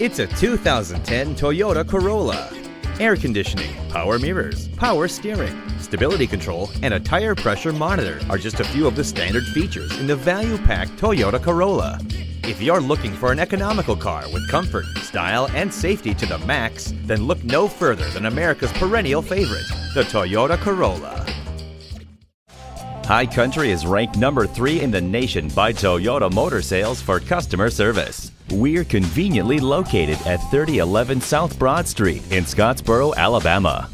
It's a 2010 Toyota Corolla. Air conditioning, power mirrors, power steering, stability control, and a tire pressure monitor are just a few of the standard features in the value-packed Toyota Corolla. If you're looking for an economical car with comfort, style, and safety to the max, then look no further than America's perennial favorite, the Toyota Corolla. High Country is ranked number three in the nation by Toyota Motor Sales for customer service. We're conveniently located at 3011 South Broad Street in Scottsboro, Alabama.